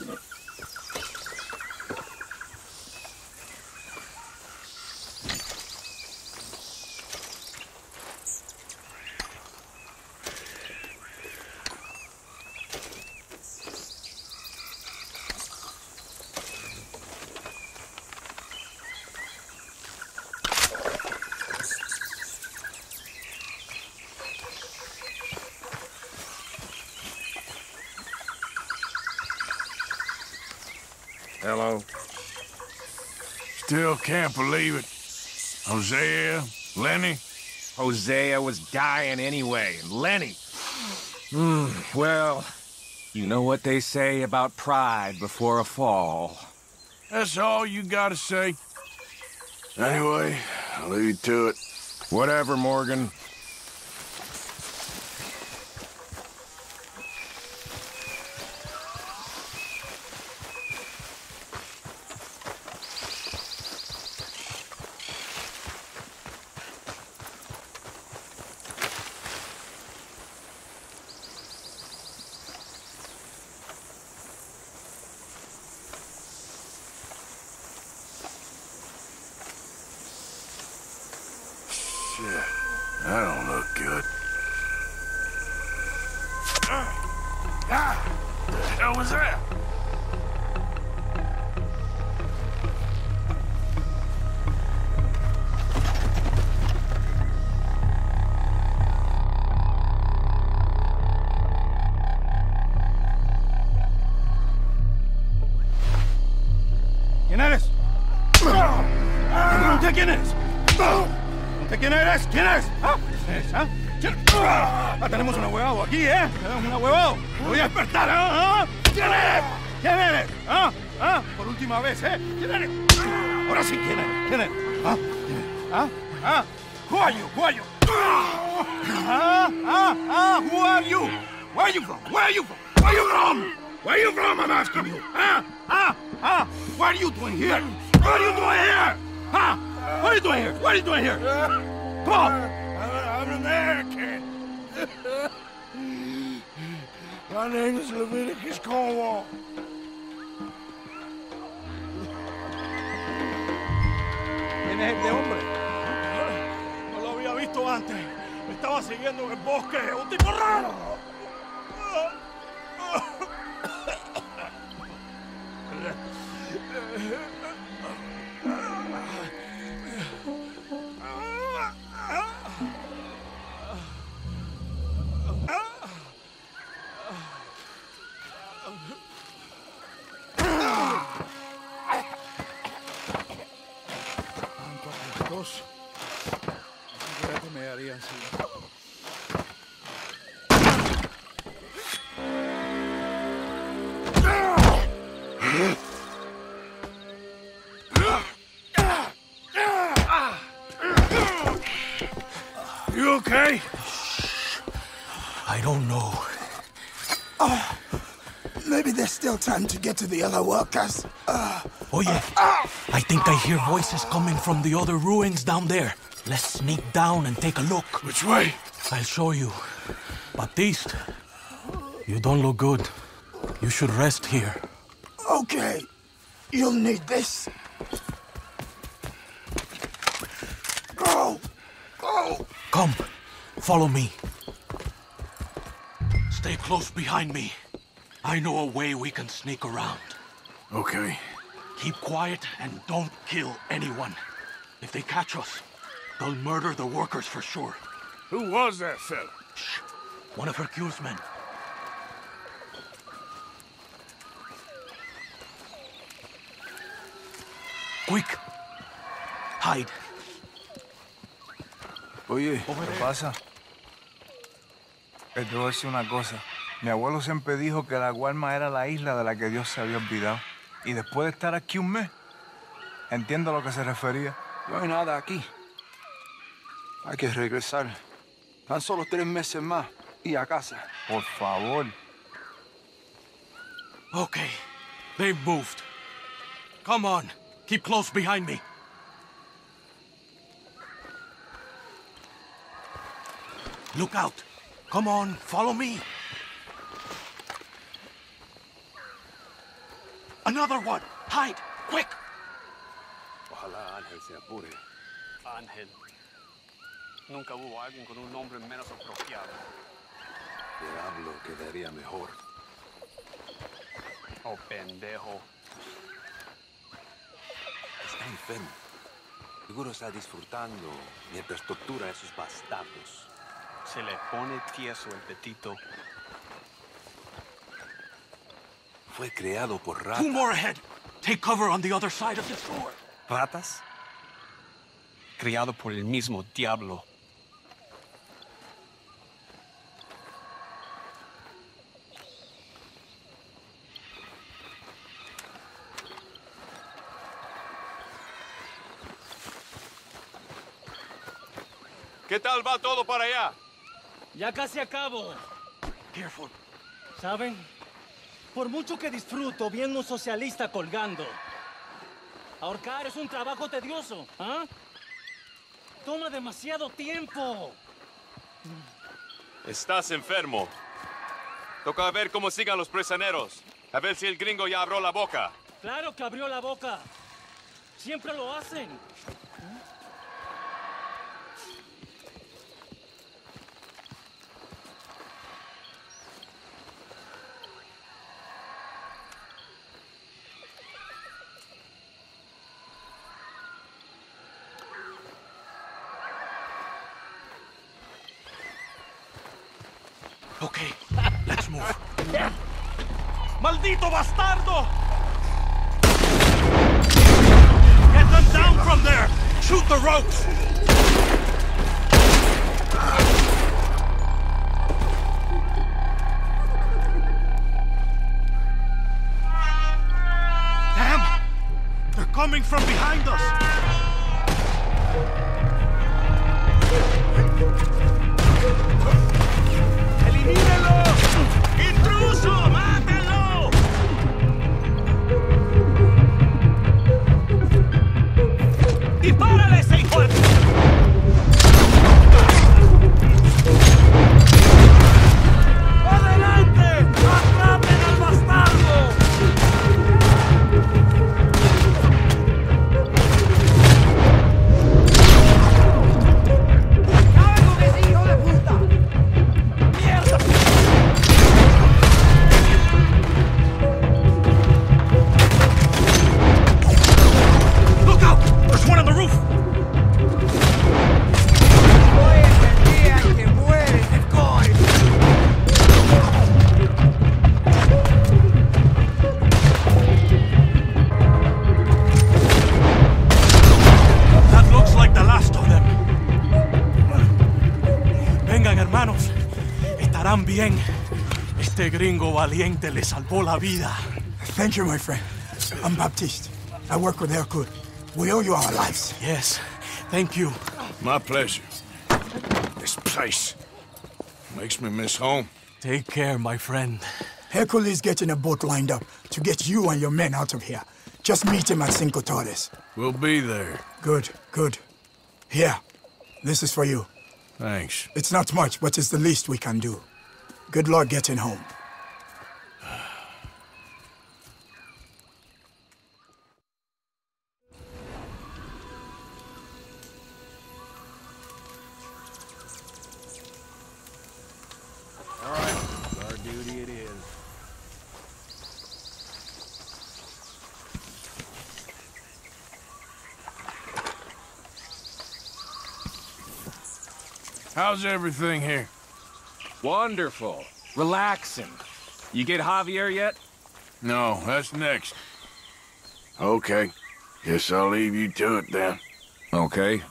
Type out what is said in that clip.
accident. Hello. Still can't believe it. Hosea, Lenny. Hosea was dying anyway, and Lenny. Hmm, well, you know what they say about pride before a fall. That's all you gotta say. Anyway, I'll leave you to it. Whatever, Morgan. Shit, that don't look good. Pregunté quién eres. ¿Quién eres? ¿Ah? ¿Quién eres? ¿Ah? Ah, tenemos un ahuevado aquí, ¿eh? Tenemos un ahuevado. Me voy a despertar, ¿ah? ¿Ah? ¿Quién eres? ¿Quién eres? ¿Ah? ¿Ah? Por última vez, ¿eh? ¿Quién eres? Ahora sí, ¿quién eres? ¿Quién eres? ¿Ah? ¿Quién eres? ¿Ah? ¿Ah? Who are you? Who are you? Ah, ah, ah, who are you? Where are you from? Where are you from? Where are you from? Where are you from, I'm asking you? Ah, ah, ah, what are you doing here? What are you doing here? Huh? What are you doing here? What are you doing here? Come on. I'm an American. My name is Leviticus Cornwall. ¿Quién es este hombre? No lo había visto antes. Me estaba siguiendo en el bosque. ¡Un tipo raro! Maybe there's still time to get to the other workers. Uh, oh yeah, uh, uh. I think I hear voices coming from the other ruins down there. Let's sneak down and take a look. Which way? I'll show you. Baptiste, you don't look good. You should rest here. Okay, you'll need this. Go! Go! Come, follow me. Stay close behind me. I know a way we can sneak around. Okay. Keep quiet and don't kill anyone. If they catch us, they'll murder the workers for sure. Who was that fella? Shh. One of her Hercule's men. Quick! Hide. Oye, ¿qué pasa? Te a decir una cosa. Mi abuelo siempre dijo que la Guarma era la isla de la que Dios se había olvidado. Y después de estar aquí un mes, entiendo a lo que se refería. No hay nada aquí. Hay que regresar. Tan solo tres meses más y a casa. Por favor. Okay, they've moved. Come on, keep close behind me. Look out. Come on, follow me. Another one. Hide, quick. Ojalá Ángel se apure. Ángel. Nunca hubo alguien con un nombre menos apropiado. Diablo, quedaría mejor. Oh, pendejo. Está enfermo. Seguro está disfrutando mientras tortura a esos bastardos. Se le pone tieso el petito. Fue creado por ratas. Two more ahead. Take cover on the other side of the shore. ¿Ratas? Criado por el mismo diablo. ¿Qué tal va todo para allá? Ya casi acabo. Careful. ¿Saben? Por mucho que disfruto viendo un socialista colgando, ahorcar es un trabajo tedioso, ¿ah? Toma demasiado tiempo. Estás enfermo. Toca ver cómo sigan los prisioneros. A ver si el gringo ya abrió la boca. Claro que abrió la boca. Siempre lo hacen. Okay, let's move. ¡Maldito bastardo! Get them down from there! Shoot the ropes! Damn! They're coming from behind us! Estarán. Este gringo valiente le salvó la vida. Thank you, my friend. I'm Baptiste. I work with Hercule. We owe you our lives. Yes, thank you. My pleasure. This place makes me miss home. Take care, my friend. Hercule is getting a boat lined up to get you and your men out of here. Just meet him at Cinco Torres. We'll be there. Good, good. Here, this is for you. Thanks. It's not much, but it's the least we can do. Good luck getting home. How's everything here? Wonderful. Relaxing. You get Javier yet? No, that's next. Okay. Guess I'll leave you to it then. Okay.